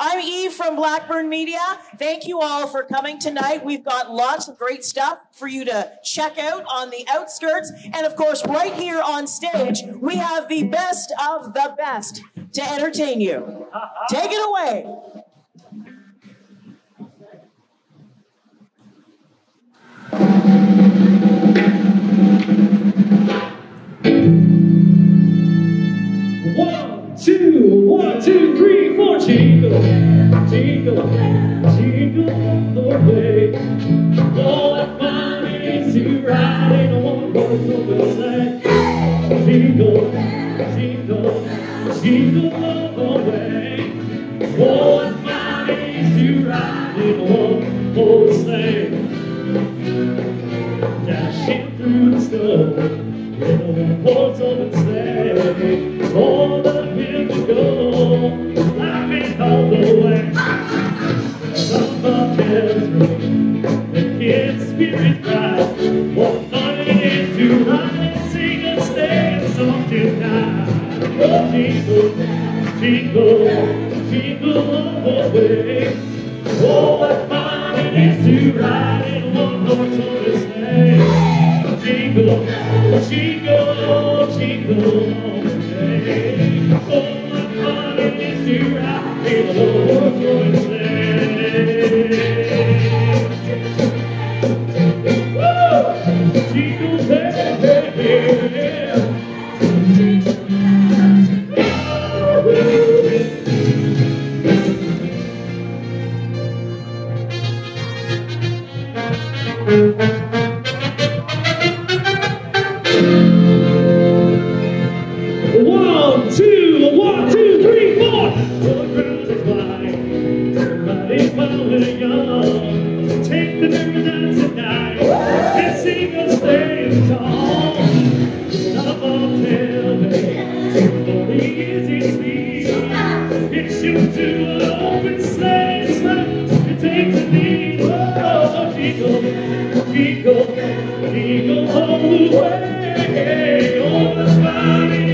I'm Eve from Blackburn Media. Thank you all for coming tonight. We've got lots of great stuff for you to check out on the outskirts. And of course, right here on stage, we have the best of the best to entertain you. Take it away. One, two, three, four. Jingle, jingle, jingle all the way. Oh, what fun it is to ride in a one-horse open sleigh. Jingle, jingle, jingle all the way. Oh, what fun it is to ride in a one-horse sleigh. Dashing through the snow. In a one-horse open sleigh, all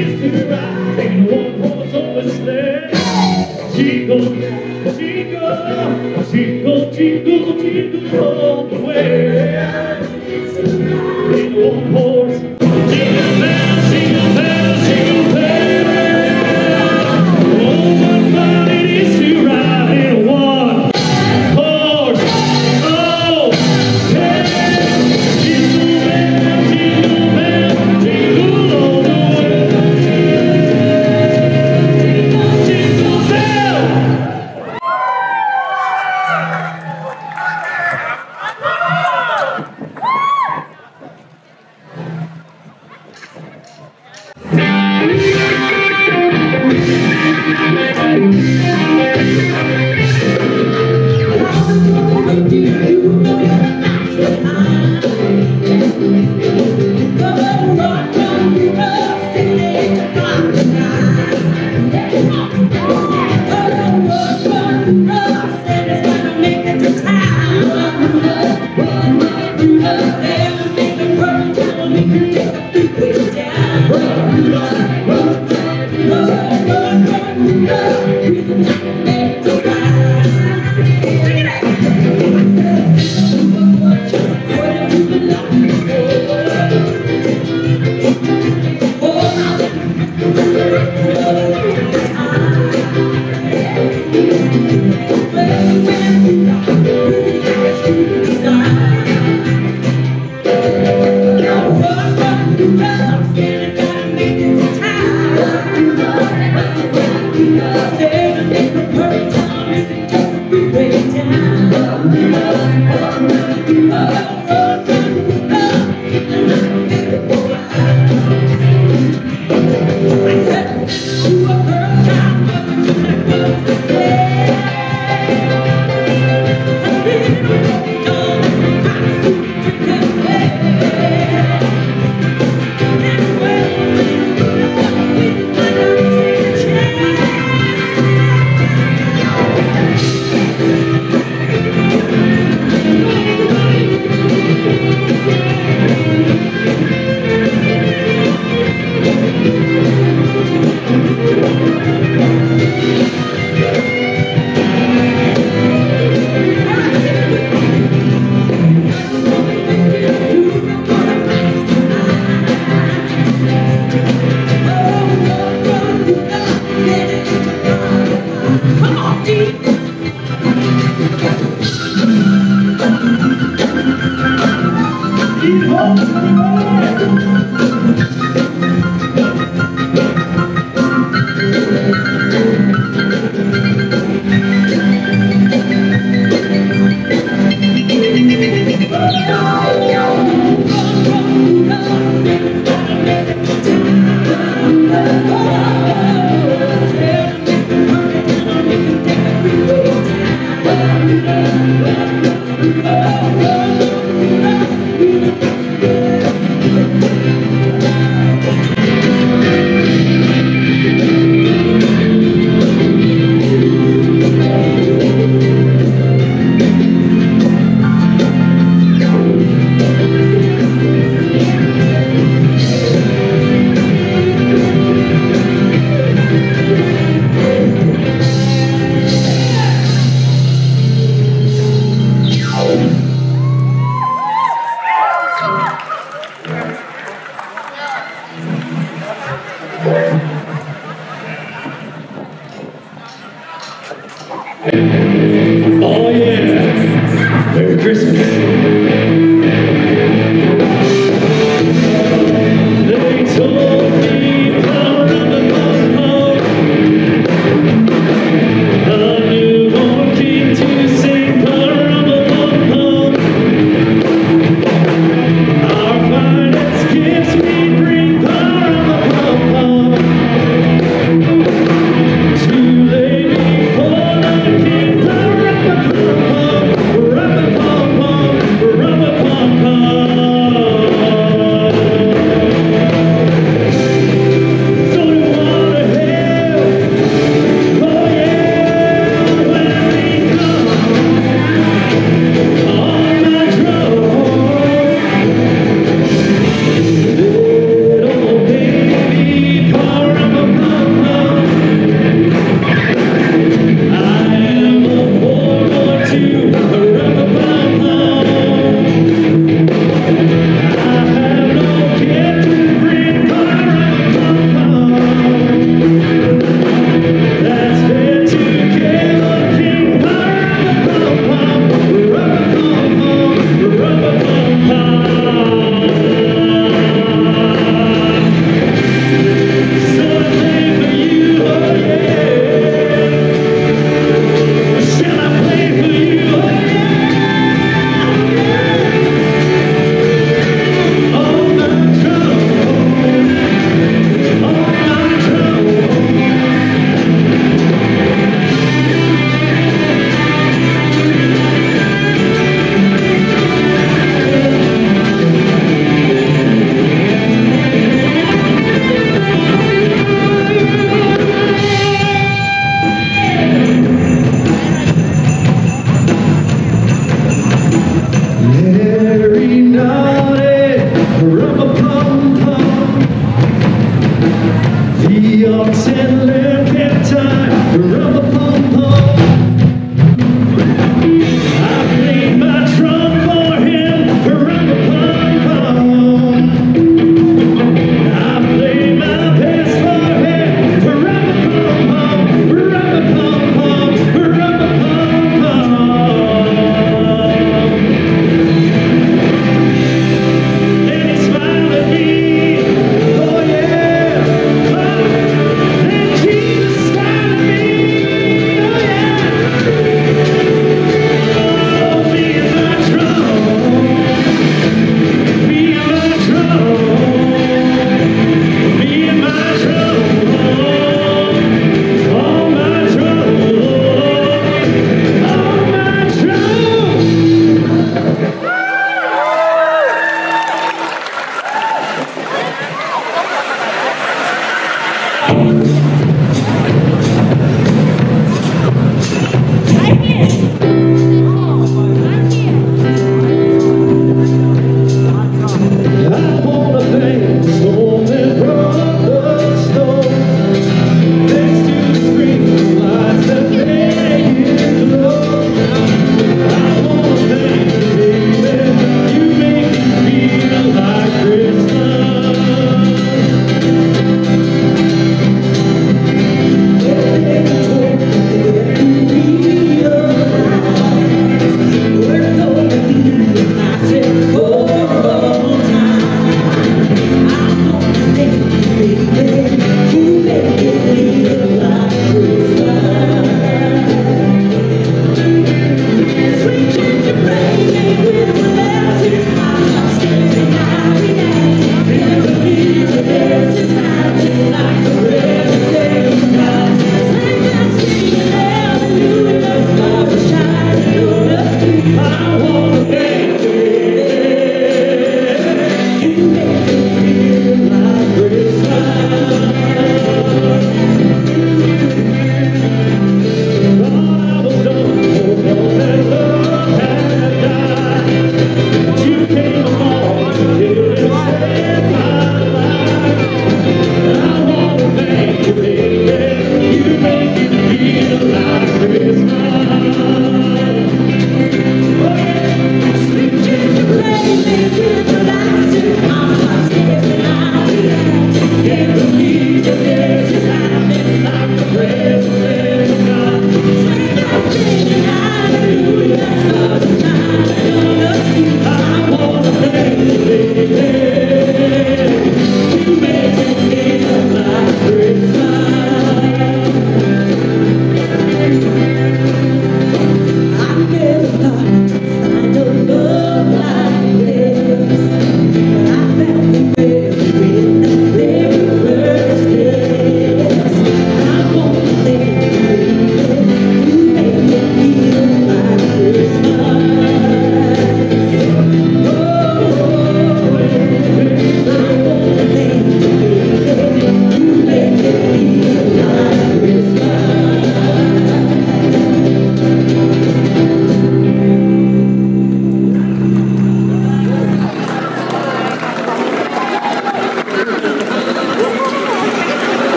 is to ride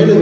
ஏழு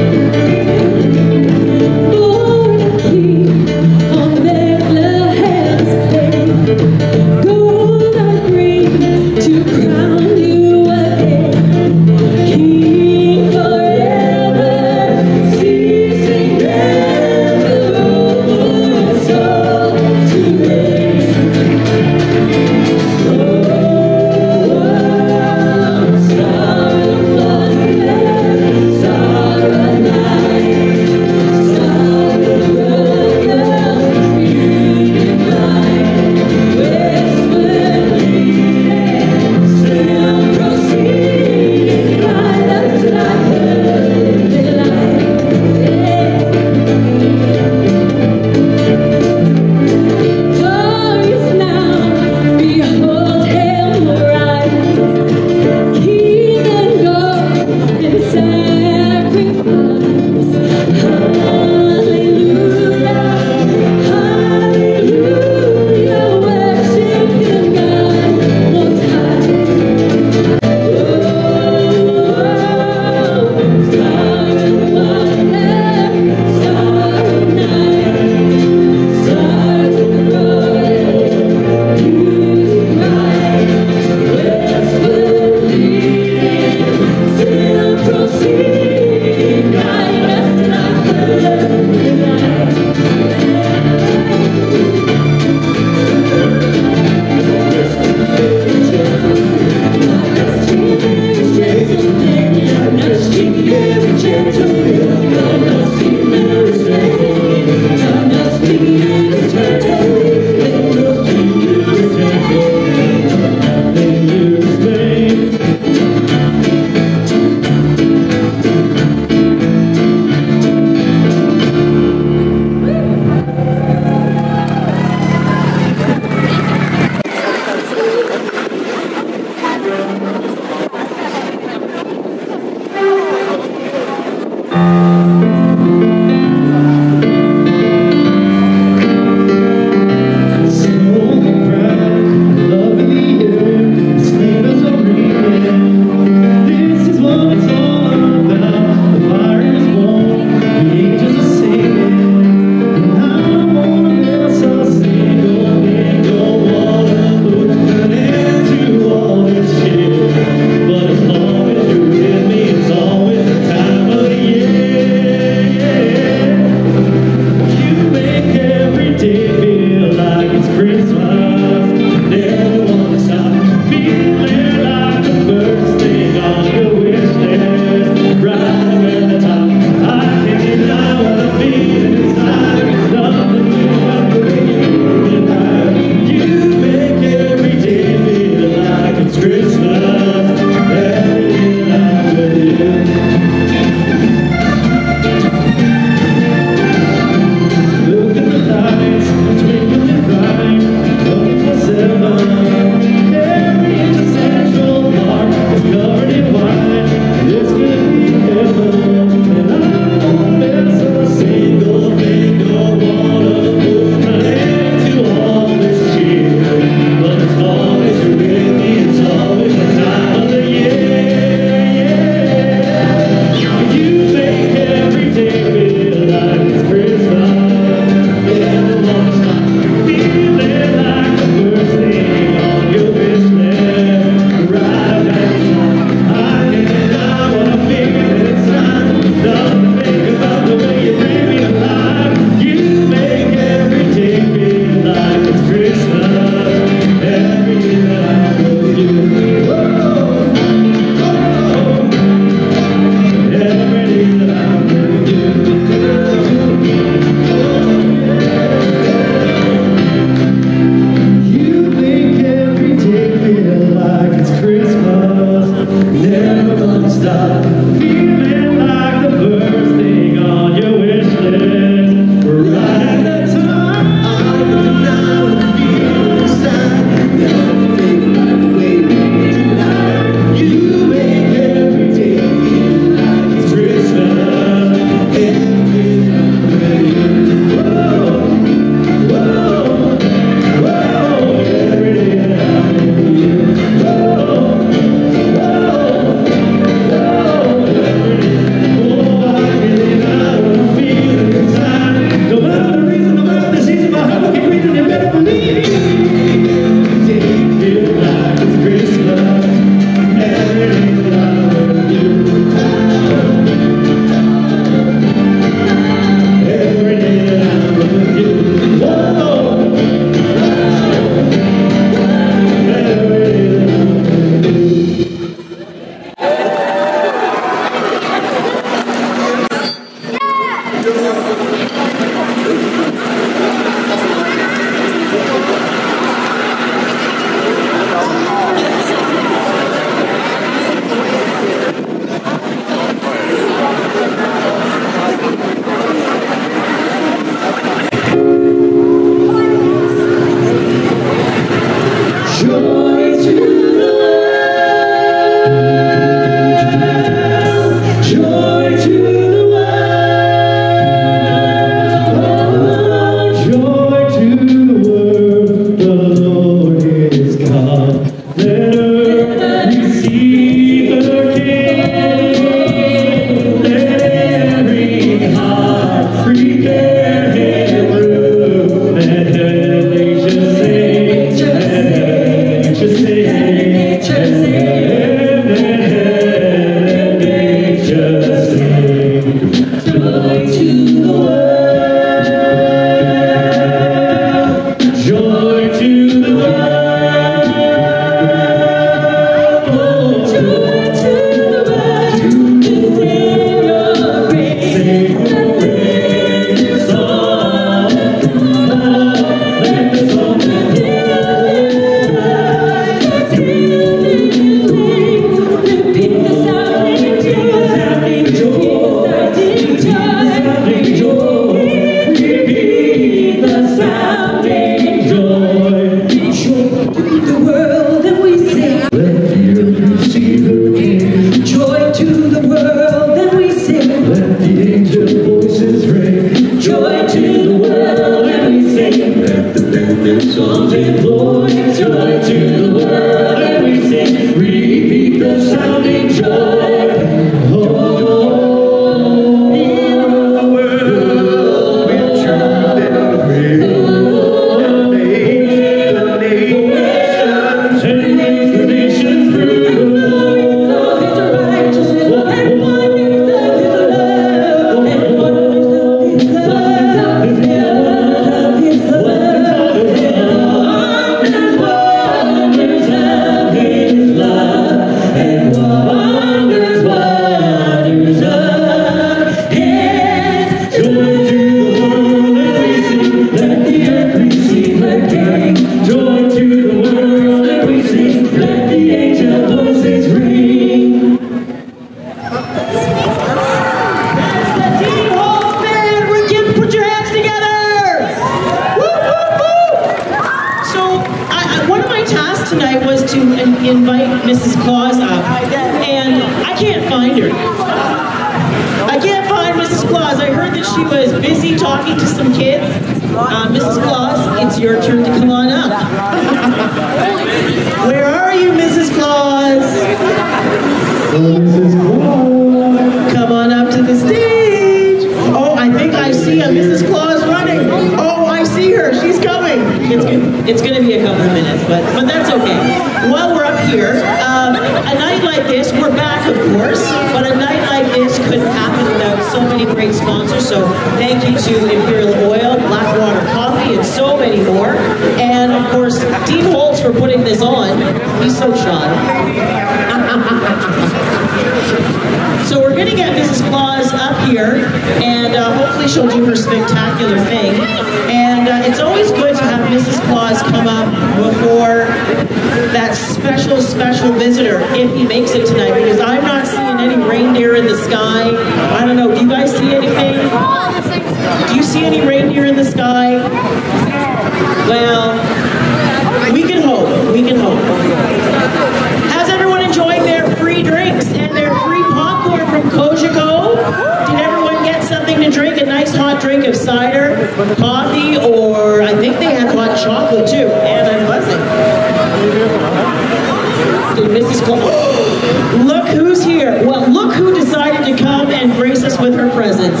Look who's here. Well, look who decided to come and grace us with her presence.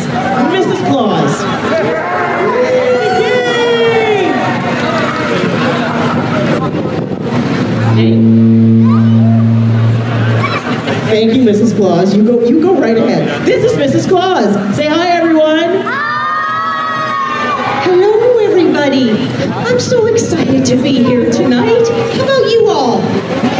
Mrs. Claus. Thank you, Mrs. Claus. You go, you go right ahead. This is Mrs. Claus. Say hi, everyone. Hello, everybody. I'm so excited to be here tonight. How about you all?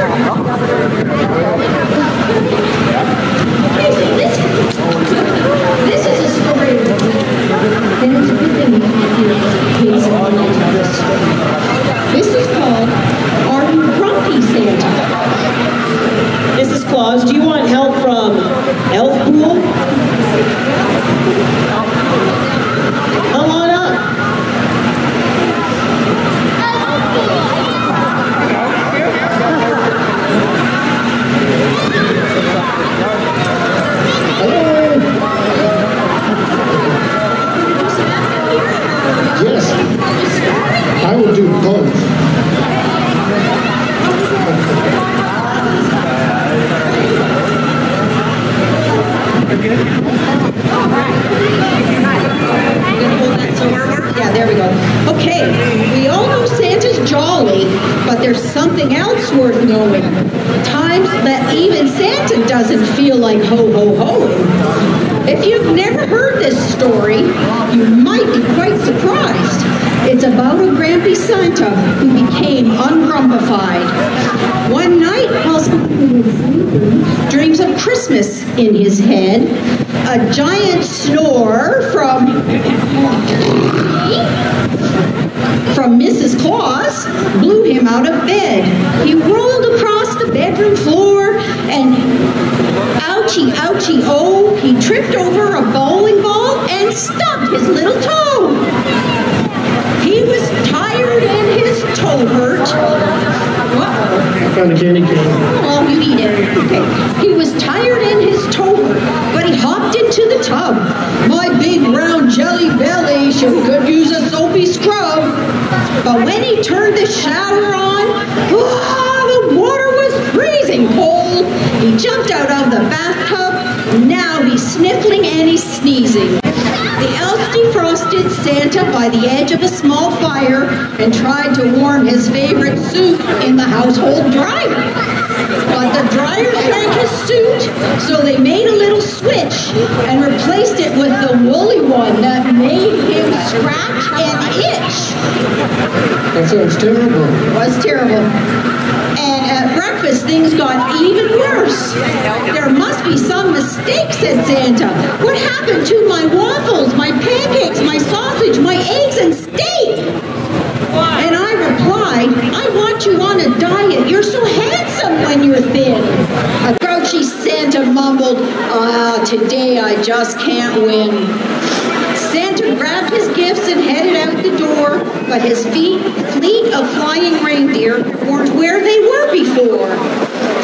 make it up here. And they tell me I'll read you a story. So, I have to put my glasses on to do it. Well, maybe we can do it with let's try. And turn pages with the gloves on. Okay, so this, this is a story. There we go. Okay, we all know Santa's jolly, but there's something else worth knowing. Times that even Santa doesn't feel like ho ho hoing. If you've never heard this story, you might be quite surprised. It's about a grampy Santa who became ungrumpified. One night, while sleeping, dreams of Christmas in his head, a giant snore from from Mrs. Claus blew him out of bed. He rolled across the bedroom floor and ouchie, ouchie, oh, he tripped over a bowling ball and stubbed his little toe. He was tired and his toe hurt. Uh-oh. Found a candy cane. Oh, you eat it. Okay. He was tired and his toe hurt, but he hopped into the tub. My big round jelly belly sure could use a soapy scrub. But when he turned the shower on, ah, the water was freezing cold. He jumped out of the bathtub. Now he's sniffling and he's sneezing. The elf defrosted Santa by the edge of a small fire and tried to warm his favorite suit in the household dryer. But the dryer shrank his suit, so they made a little switch and replaced it with the woolly one that made him scratch and itch. That sounds terrible. It was terrible. Things got even worse. There must be some mistake, said Santa. What happened to my waffles, my pancakes, my sausage, my eggs, and steak? And I replied, I want you on a diet. You're so handsome when you're thin. A grouchy Santa mumbled, Ah, today I just can't win. Grabbed his gifts and headed out the door, but his feet, fleet of flying reindeer weren't where they were before.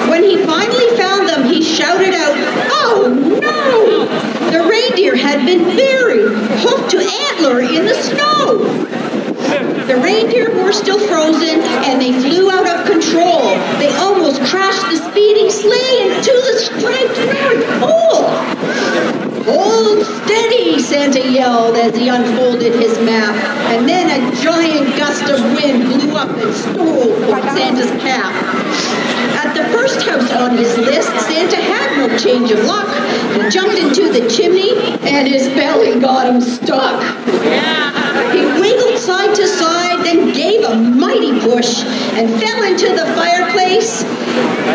When he finally found them, he shouted out, Oh no! The reindeer had been buried, hooked to antler in the snow. The reindeer were still frozen and they flew out of control. They almost crashed the speeding sleigh into the striped North Pole. Hold steady, Santa yelled as he unfolded his map. And then a giant gust of wind blew up and stole from Santa's cap. At the first house on his list, Santa had no change of luck. He jumped into the chimney and his belly got him stuck. He wiggled side to side, then gave a mighty push and fell into the fireplace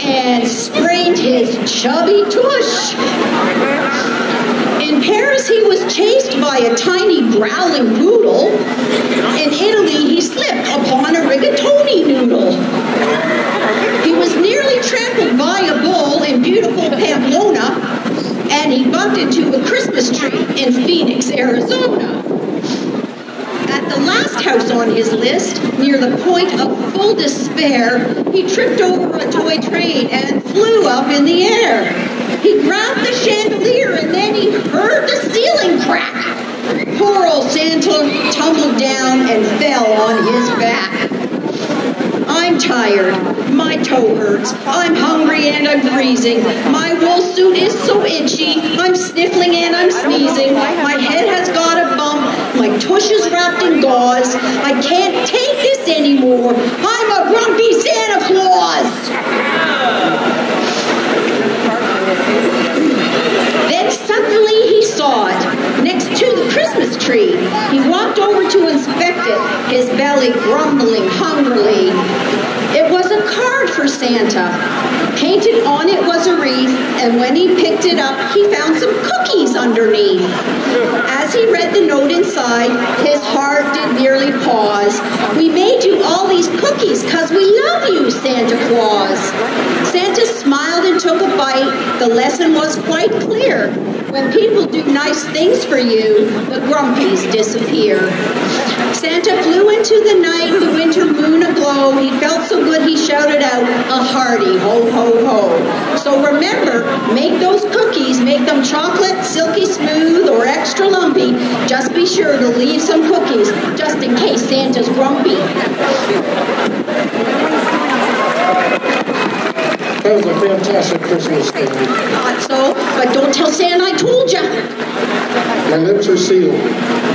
and sprained his chubby tush. In Paris, he was chased by a tiny growling poodle. In Italy, he slipped upon a rigatoni noodle. He was nearly trampled by a bull in beautiful Pamplona, and he bumped into a Christmas tree in Phoenix, Arizona. At the last house on his list, near the point of full despair, he tripped over a toy train and flew up in the air. He grabbed the chandelier and then he heard the ceiling crack. Poor old Santa tumbled down and fell on his back. I'm tired. My toe hurts. I'm hungry and I'm freezing. My wool suit is so itchy. I'm sniffling and I'm sneezing. My head has got a bump. My tush is wrapped in gauze. I can't take this anymore. I'm a grumpy Santa Claus. Then suddenly he saw it next to the Christmas tree. He walked over to inspect it, his belly grumbling hungrily. It was a card for Santa. Painted on it was a wreath, and when he picked it up, he found some cookies underneath. As he read the note inside, his heart did nearly pause. We made you all these cookies because we love you, Santa Claus. Santa smiled took a bite. The lesson was quite clear. When people do nice things for you, the grumpies disappear. Santa flew into the night, the winter moon aglow. He felt so good he shouted out a hearty ho ho ho. So remember, make those cookies, make them chocolate, silky smooth, or extra lumpy. Just be sure to leave some cookies, just in case Santa's grumpy. That was a fantastic Christmas thing. Thought so, but don't tell Santa I told you. My lips are sealed.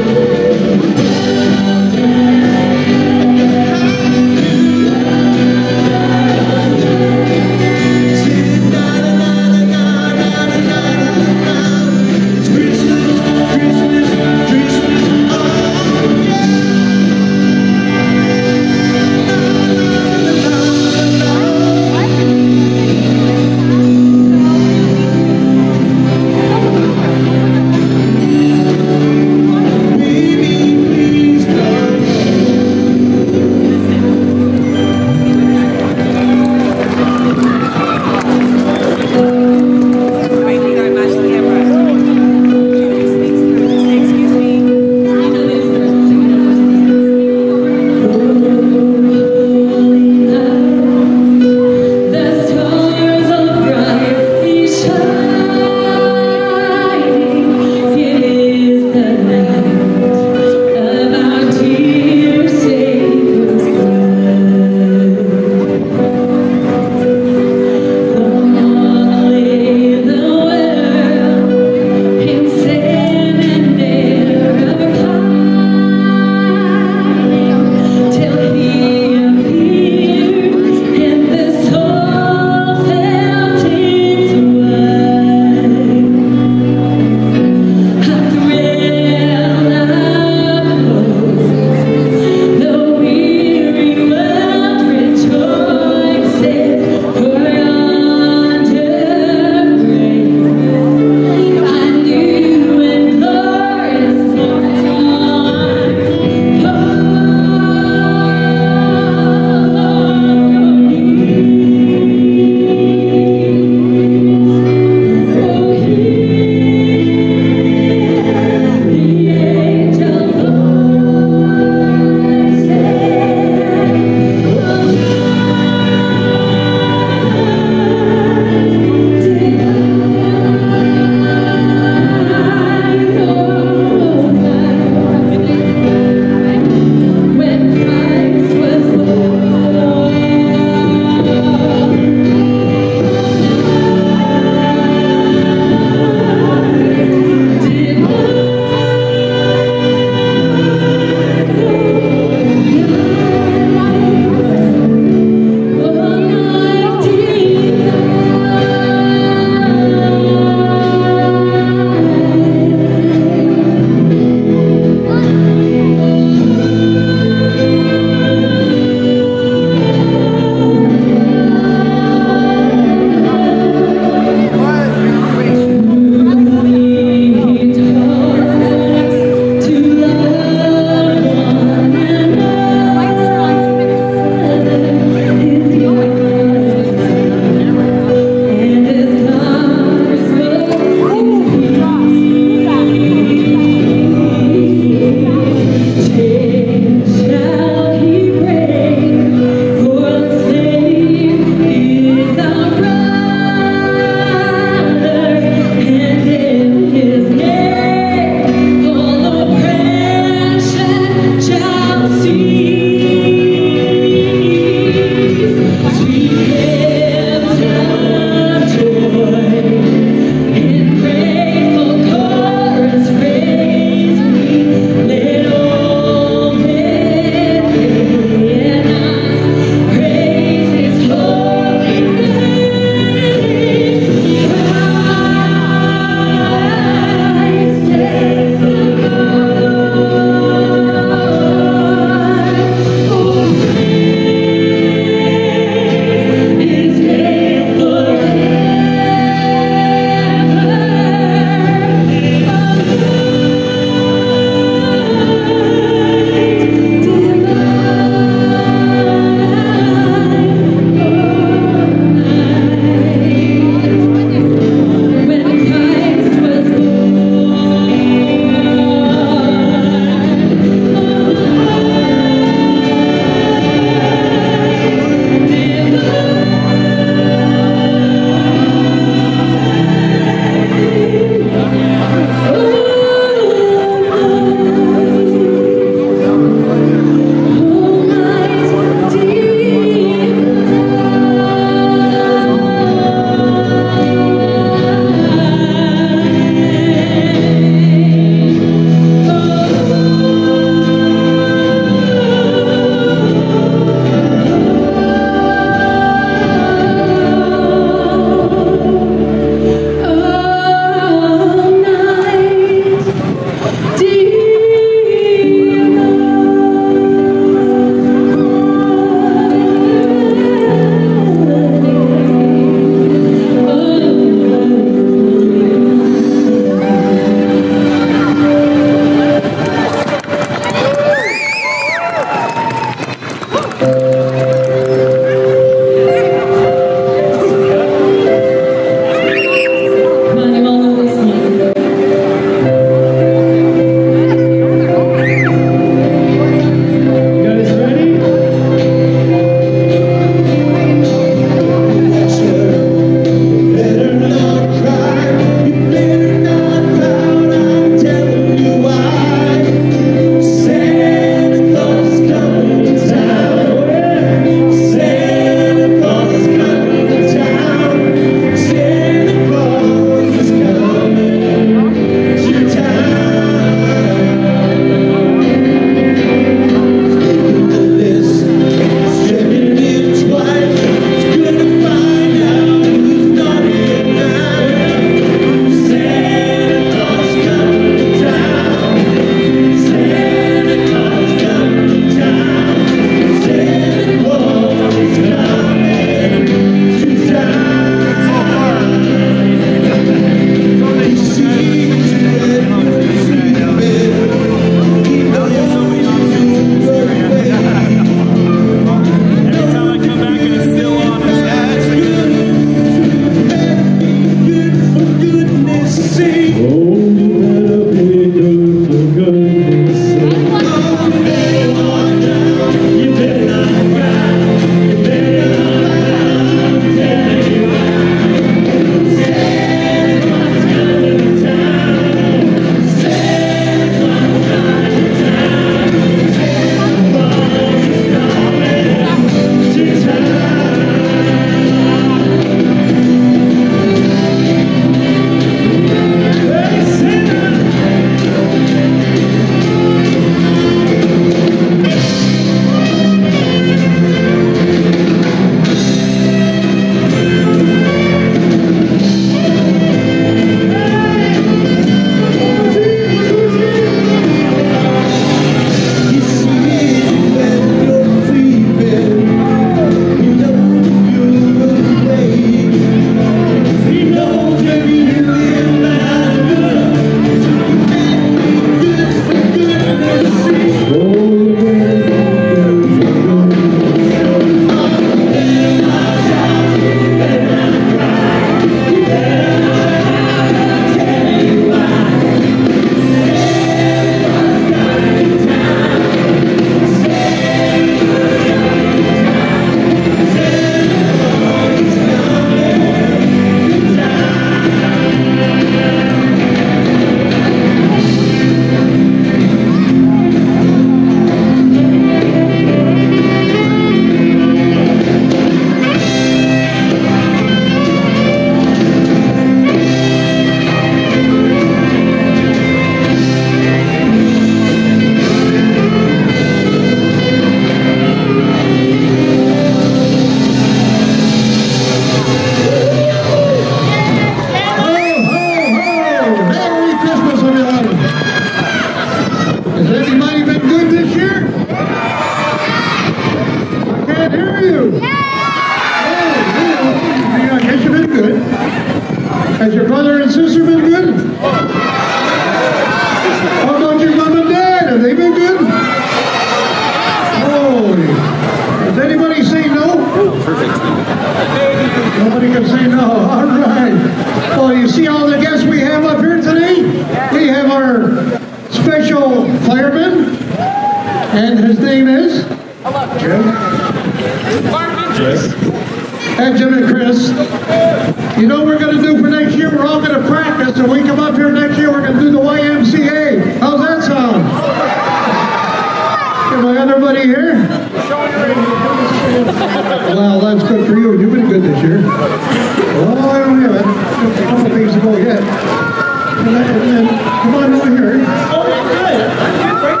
Oh, that's good. That's your great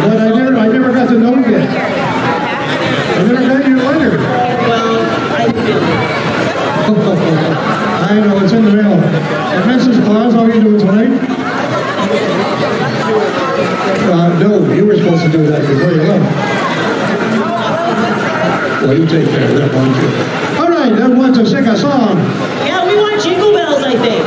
But I never, I never got to know you. I never got your letter. Well, I did. I know, it's in the mail. And Mrs. Claus, all you do tonight? No, you were supposed to do that before you left. Well, you take care of that, won't you? All right, then want to sing a song. Yeah, we want Jingle Bells, I think.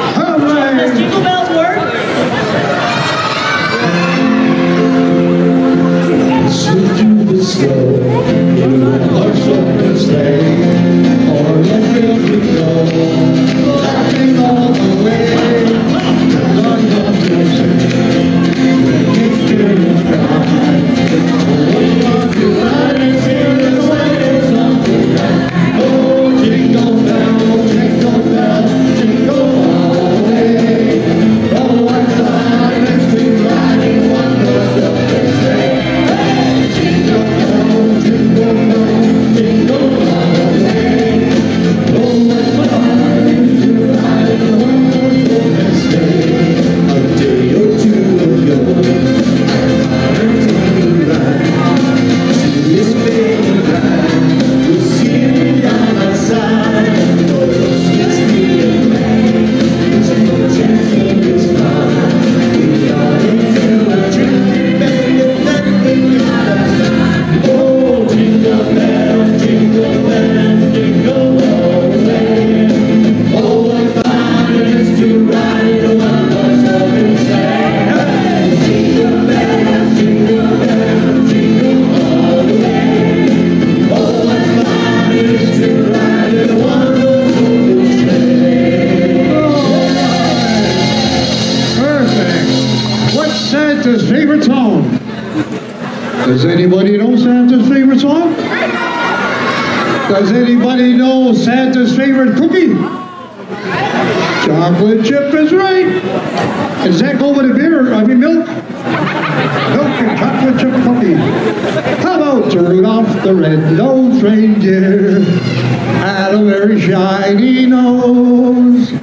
tiny nose.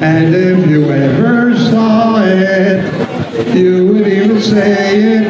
And if you ever saw it, you would even say it.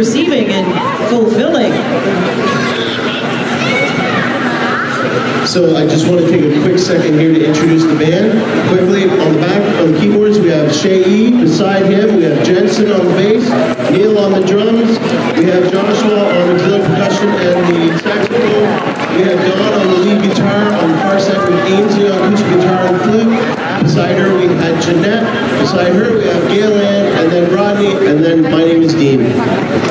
Receiving and fulfilling. So I just want to take a quick second here to introduce the band. Quickly, on the back, on the keyboards, we have Shay E. Beside him, we have Jensen on the bass, Neil on the drums, we have Joshua on the auxiliary percussion and the saxophone, we have Don on the lead guitar, on the far side with Ainsley on acoustic guitar and flute. Beside her, we had Jeanette. Beside her, we have Gail Ann, and then Rodney, and then my name is Dean.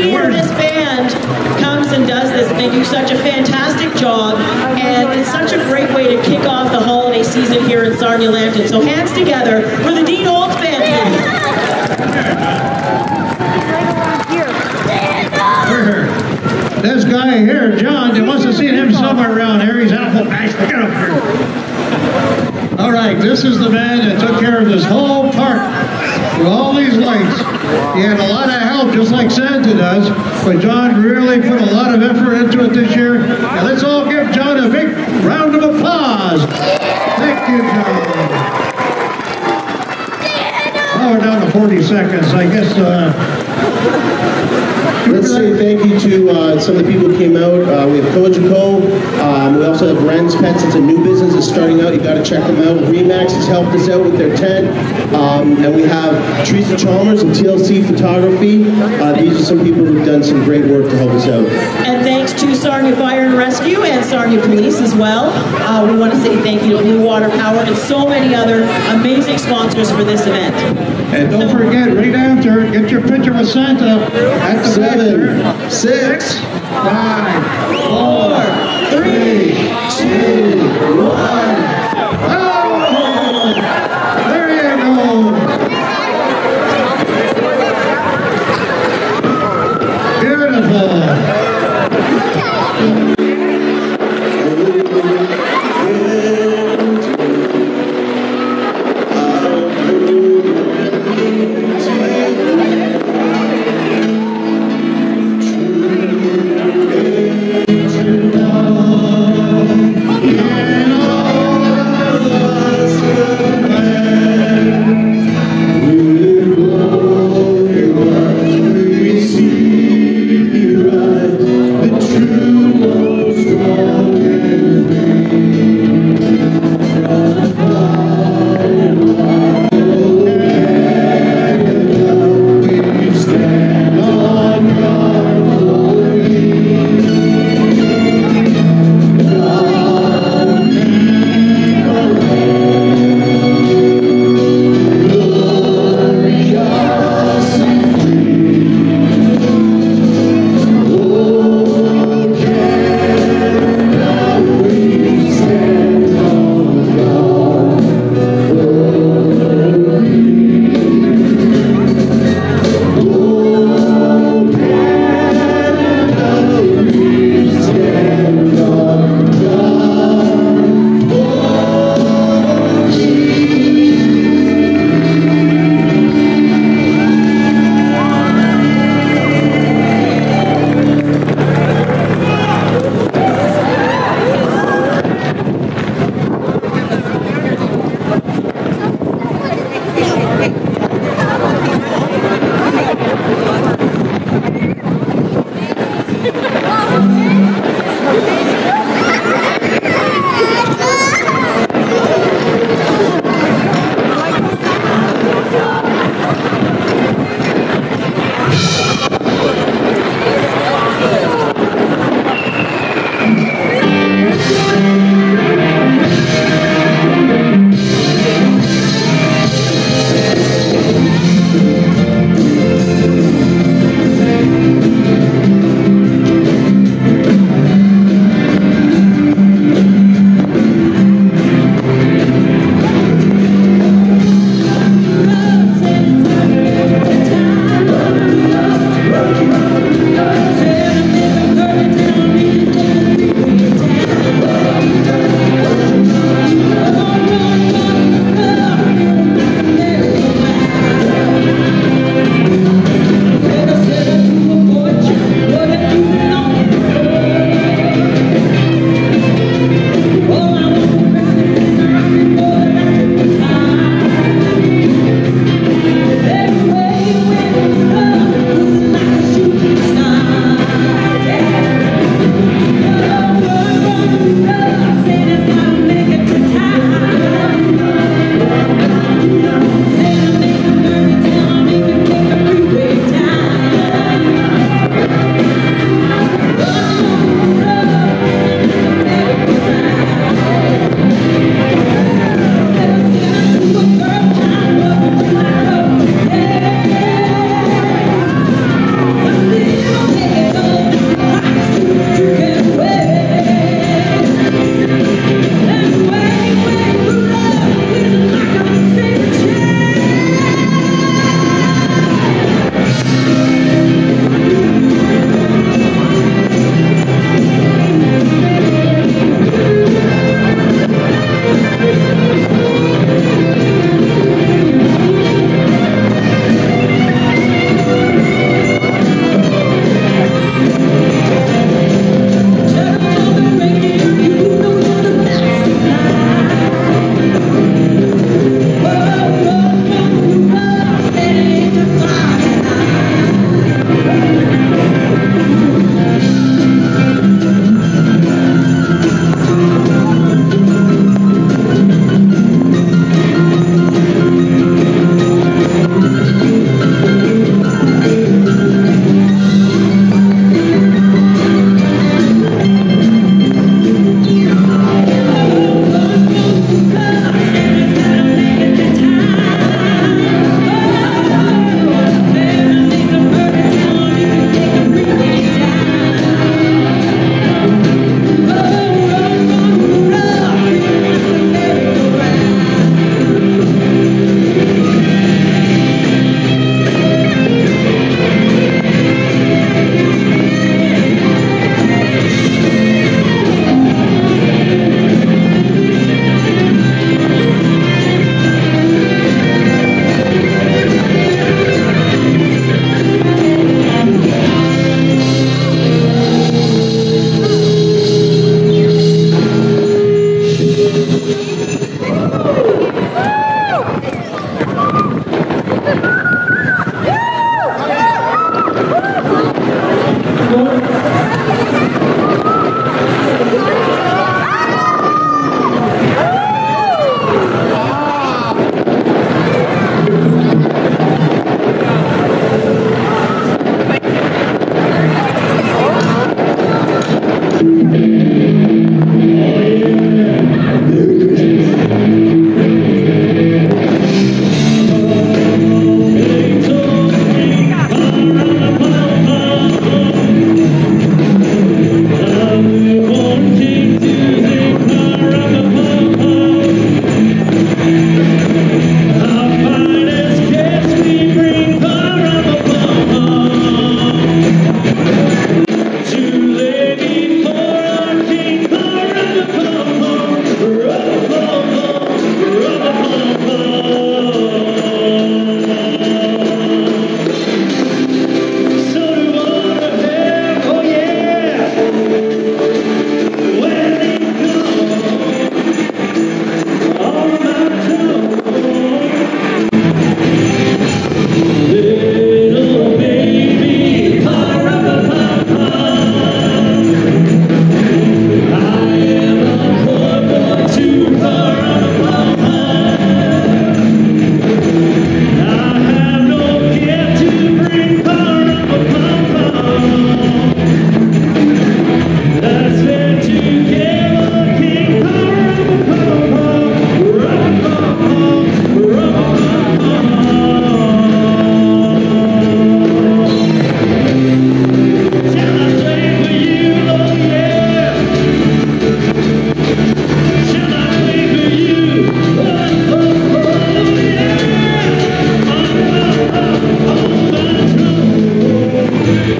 Year this band comes and does this and they do such a fantastic job and it's such a great way to kick off the holiday season here in Sarnia Lambton. So hands together for the Dean Holtz Band. please. This guy here, John, you must have seen him somewhere around here. He's apple patch. Get up here. All right, this is the man that took care of this whole park with all these lights. He had a lot of help, just like Santa does, but John really put a lot of effort into it this year. And let's all give John a big round of applause. Thank you, John. We're down to 40 seconds. I guess uh, Let's say thank you to uh, some of the people who came out. Uh, we have Kojiko. Um, we also have Ren's Pets. It's a new business that's starting out. You got to check them out. Remax has helped us out with their tent. Um, and we have Teresa Chalmers and TLC Photography. Uh, these are some people who've done some great work to help us out. And thanks to Sarnia Fire and Rescue and Sarnia Police as well. Uh, we want to say thank you to Blue Water Power and so many other amazing sponsors for this event. And don't forget, right after, get your picture with Santa at the back. Seven, six, Five, Four, three, two, one. Oh, there you go. Beautiful.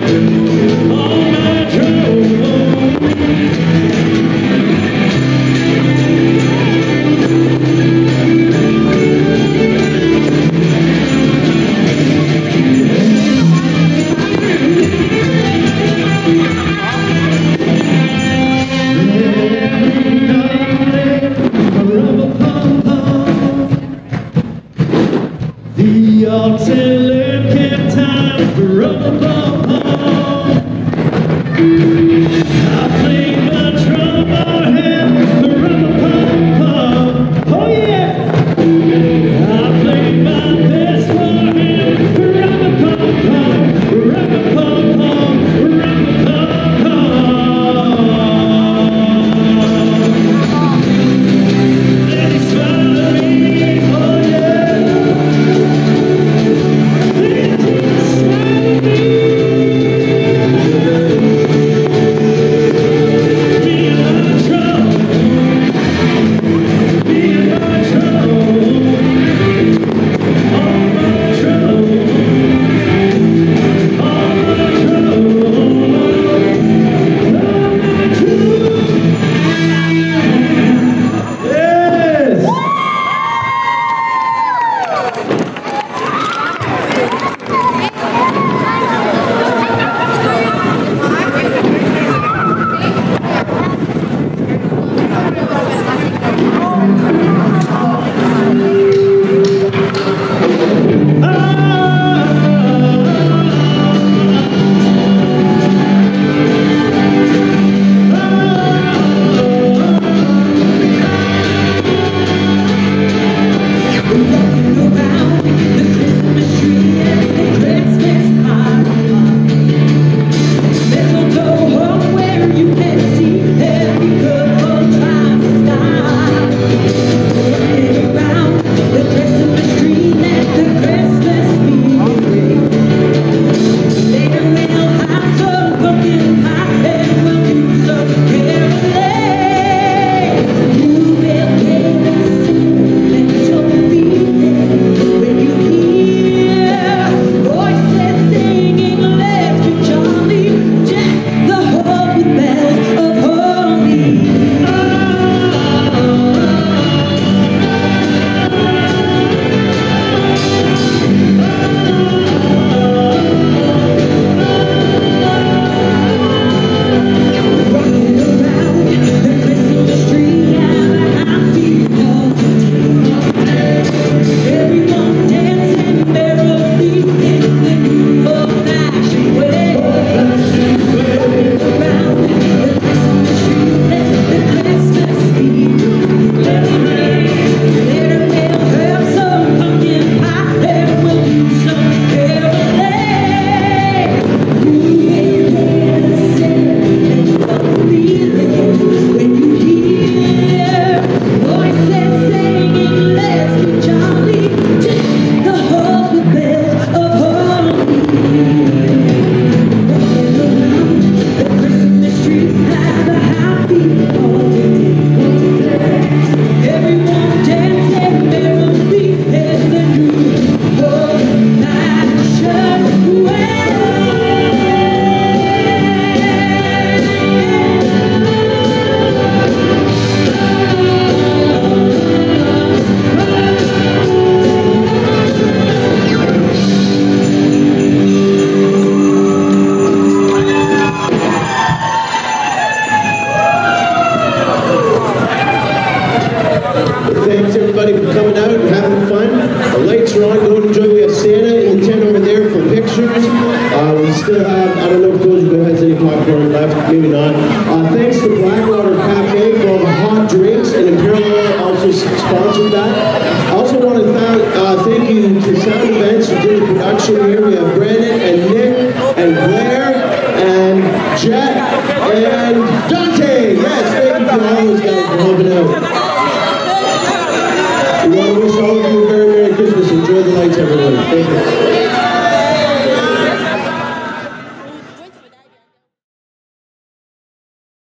Thank